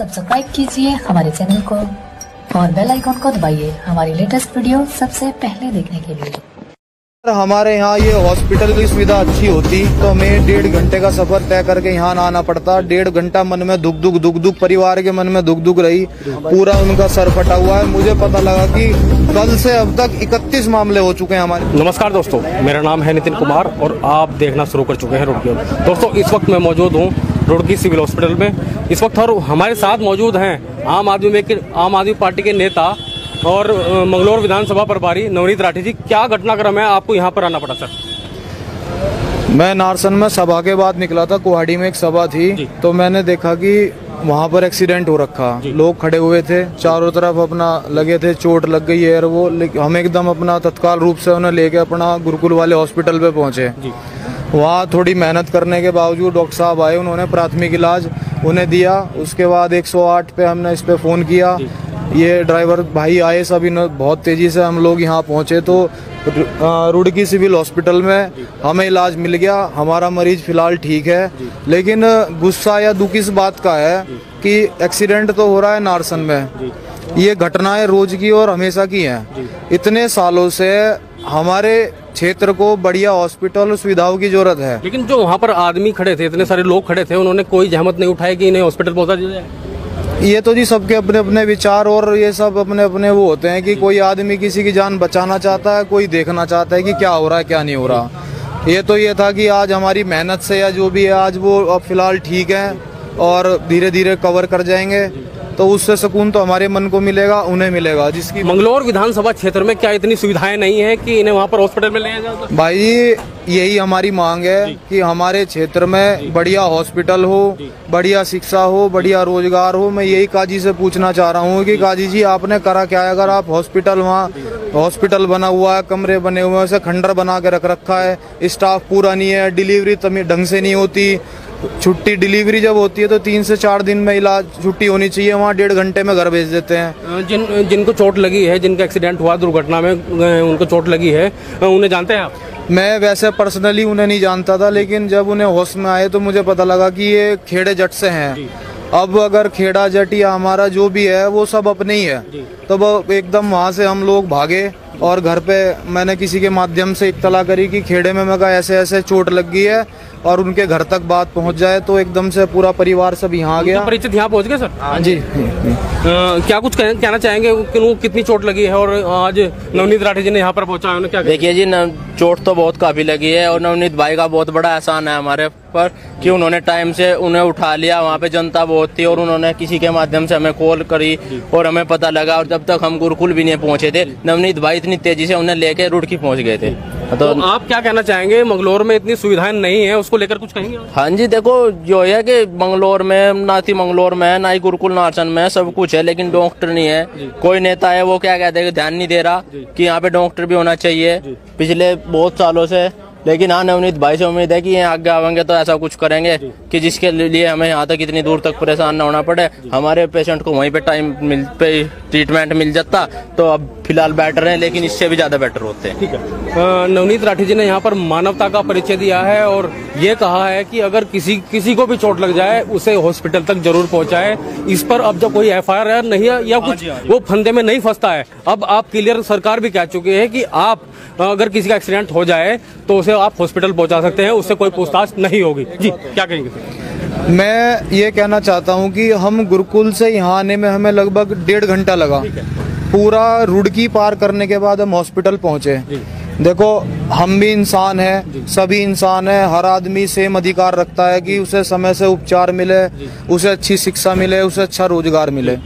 Subscribe कीजिए हमारे channel को और बेल आइकॉन को दबाइए हमारी लेटेस्ट वीडियो सबसे पहले देखने के लिए। अगर हमारे यहाँ ये हॉस्पिटल की सुविधा अच्छी होती तो हमें डेढ़ घंटे का सफ़र तय करके यहाँ ना आना पड़ता। डेढ़ घंटा मन में दुख दुख दुख दुख परिवार के मन में दुख दुख रही। पूरा उनका सर फटा हुआ है। मुझे पता लगा कि कल से अब तक 31 मामले हो चुके हैं हमारे। नमस्कार दोस्तों मेरा नाम है नितिन कुमार और आप देखना शुरू कर चुके हैं रुड़की दोस्तों इस वक्त मैं मौजूद हूँ रुड़की सिविल हॉस्पिटल में। इस वक्त और हमारे साथ मौजूद हैं आम आदमी में के आम आदमी पार्टी के नेता और मंगलौर विधानसभा प्रभारी नवनीत राठी जी क्या घटनाक्रम है आपको यहाँ पर आना पड़ा सर? मैं नारसन में सभा के बाद निकला था कुहाड़ी में एक सभा थी तो मैंने देखा कि वहाँ पर एक्सीडेंट हो रखा। लोग खड़े हुए थे चारों तरफ़ अपना लगे थे चोट लग गई है और वो हम एकदम अपना तत्काल रूप से उन्हें लेके अपना गुरुकुल वाले हॉस्पिटल पे पहुँचे। वहाँ थोड़ी मेहनत करने के बावजूद डॉक्टर साहब आए उन्होंने प्राथमिक इलाज उन्हें दिया। उसके बाद 108 पे हमने इस पर फ़ोन किया। ये ड्राइवर भाई आए सभी बहुत तेज़ी से हम लोग यहाँ पहुँचे तो रुड़की सिविल हॉस्पिटल में हमें इलाज मिल गया। हमारा मरीज़ फ़िलहाल ठीक है। लेकिन गुस्सा या दुख इस बात का है कि एक्सीडेंट तो हो रहा है नारसन में। ये घटनाएँ रोज की और हमेशा की हैं। इतने सालों से हमारे क्षेत्र को बढ़िया हॉस्पिटल और सुविधाओं की ज़रूरत है। लेकिन जो वहाँ पर आदमी खड़े थे इतने सारे लोग खड़े थे उन्होंने कोई जहमत नहीं उठाई कि इन्हें हॉस्पिटल पहुँचा दिया जाए? ये तो जी सबके अपने अपने विचार और ये सब अपने अपने वो होते हैं कि कोई आदमी किसी की जान बचाना चाहता है कोई देखना चाहता है कि क्या हो रहा है क्या नहीं हो रहा। ये तो ये था कि आज हमारी मेहनत से या जो भी है आज वो अब फ़िलहाल ठीक है और धीरे धीरे कवर कर जाएँगे। तो उससे सुकून तो हमारे मन को मिलेगा उन्हें मिलेगा। जिसकी मंगलौर विधानसभा क्षेत्र में क्या इतनी सुविधाएँ नहीं है कि इन्हें वहाँ पर हॉस्पिटल में ले जाए भाई जी यही हमारी मांग है कि हमारे क्षेत्र में बढ़िया हॉस्पिटल हो बढ़िया शिक्षा हो बढ़िया रोज़गार हो। मैं यही काजी से पूछना चाह रहा हूँ कि काजी जी आपने करा क्या है? अगर आप हॉस्पिटल वहाँ हॉस्पिटल बना हुआ है कमरे बने हुए हैं उसे खंडर बना के रख रखा है स्टाफ पूरा नहीं है डिलीवरी ढंग से नहीं होती छुट्टी डिलीवरी जब होती है तो तीन से चार दिन में इलाज छुट्टी होनी चाहिए वहाँ डेढ़ घंटे में घर भेज देते हैं। जिन जिनको चोट लगी है जिनका एक्सीडेंट हुआ दुर्घटना में उनको चोट लगी है उन्हें जानते हैं आप? मैं वैसे पर्सनली उन्हें नहीं जानता था लेकिन जब उन्हें होश में आए तो मुझे पता लगा कि ये खेड़े जट से हैं। अब अगर खेड़ा जट या हमारा जो भी है वो सब अपने ही है। तो एकदम वहाँ से हम लोग भागे और घर पे मैंने किसी के माध्यम से इत्तला करी कि खेड़े में मैं कहा ऐसे ऐसे चोट लग गई है और उनके घर तक बात पहुँच जाए तो एकदम से पूरा परिवार सब यहाँ आ गया। परिचित यहाँ पहुँच गए सर? हाँ जी। अ, क्या कुछ कह- कहना चाहेंगे कि उनको कितनी चोट लगी है और आज नवनीत राठी जी ने यहाँ पर पहुँचा है क्या देखिए जी चोट तो बहुत काफ़ी लगी है और नवनीत भाई का बहुत बड़ा एहसान है हमारे पर कि उन्होंने टाइम से उन्हें उठा लिया वहाँ पे जनता बहुत थी और उन्होंने किसी के माध्यम से हमें कॉल करी और हमें पता लगा और जब तक हम गुरुकुल भी नहीं पहुँचे थे नवनीत भाई इतनी तेज़ी से उन्हें लेके रुड़की पहुँच गए थे। तो तो आप क्या कहना चाहेंगे? मंगलोर में इतनी सुविधाएँ नहीं है उसको लेकर कुछ कहेंगे हाँ जी देखो जो है कि मंगलोर में ना ही मंगलोर में ना ही गुरुकुल नाचन में सब कुछ है लेकिन डॉक्टर नहीं है। कोई नेता है वो क्या कहते हैं ध्यान नहीं दे रहा कि यहाँ पे डॉक्टर भी होना चाहिए। पिछले बहुत सालों से लेकिन हाँ नवनीत भाई से उम्मीद है कि ये आगे आवेंगे तो ऐसा कुछ करेंगे कि जिसके लिए हमें यहाँ तक इतनी दूर तक परेशान ना होना पड़े। हमारे पेशेंट को वहीं पे टाइम मिल पे ट्रीटमेंट मिल जाता तो अब फ़िलहाल बेटर है लेकिन इससे भी ज़्यादा बेटर होते हैं। ठीक है। नवनीत राठी जी ने यहाँ पर मानवता का परिचय दिया है और ये कहा है कि अगर किसी किसी को भी चोट लग जाए उसे हॉस्पिटल तक ज़रूर पहुँचाए। इस पर अब जब कोई एफआईआर नहीं है या कुछ वो फंदे में नहीं फंसता है अब आप क्लियर सरकार भी कह चुकी है कि आप अगर किसी का एक्सीडेंट हो जाए तो उसे आप हॉस्पिटल पहुँचा सकते हैं उससे कोई पूछताछ नहीं होगी। जी क्या कहेंगे? मैं ये कहना चाहता हूँ कि हम गुरुकुल से यहाँ आने में हमें लगभग डेढ़ घंटा लगा। पूरा रुड़की पार करने के बाद हम हॉस्पिटल पहुँचे। देखो हम भी इंसान हैं सभी इंसान हैं हर आदमी सेम अधिकार रखता है कि उसे समय से उपचार मिले उसे अच्छी शिक्षा मिले उसे अच्छा रोज़गार मिले।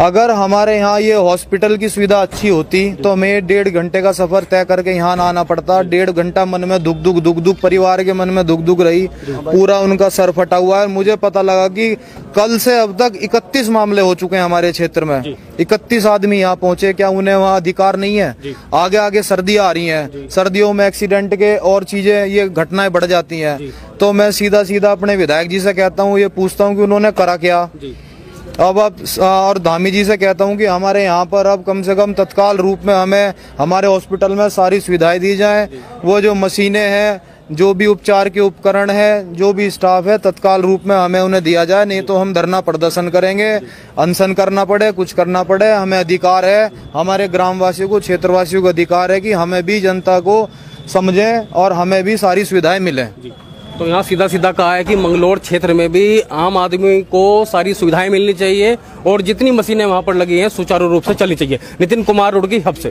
अगर हमारे यहाँ ये हॉस्पिटल की सुविधा अच्छी होती तो हमें डेढ़ घंटे का सफ़र तय करके यहाँ ना आना पड़ता। डेढ़ घंटा मन में दुख दुख दुख दुख परिवार के मन में दुख दुख रही। पूरा उनका सर फटा हुआ है। मुझे पता लगा कि कल से अब तक 31 मामले हो चुके हैं हमारे क्षेत्र में। 31 आदमी यहाँ पहुँचे क्या उन्हें वहाँ अधिकार नहीं है? आगे आगे सर्दियाँ आ रही हैं। सर्दियों में एक्सीडेंट के और चीज़ें ये घटनाएँ बढ़ जाती हैं। तो मैं सीधा सीधा अपने विधायक जी से कहता हूँ ये पूछता हूँ कि उन्होंने करा क्या? अब अब और धामी जी से कहता हूँ कि हमारे यहाँ पर अब कम से कम तत्काल रूप में हमें, हमारे हॉस्पिटल में सारी सुविधाएँ दी जाएँ। वो जो मशीनें हैं, जो भी उपचार के उपकरण है, जो भी स्टाफ है, तत्काल रूप में हमें उन्हें दिया जाए। नहीं तो हम धरना प्रदर्शन करेंगे, अनशन करना पड़े, कुछ करना पड़े, हमें अधिकार है। हमारे ग्रामवासियों को, क्षेत्रवासियों को अधिकार है कि हमें भी जनता को समझें और हमें भी सारी सुविधाएँ मिलें। तो यहाँ सीधा सीधा कहा है कि मंगलोर क्षेत्र में भी आम आदमी को सारी सुविधाएँ मिलनी चाहिए और जितनी मशीनें वहाँ पर लगी हैं, सुचारू रूप से चलनी चाहिए। नितिन कुमार रुड़की हब से।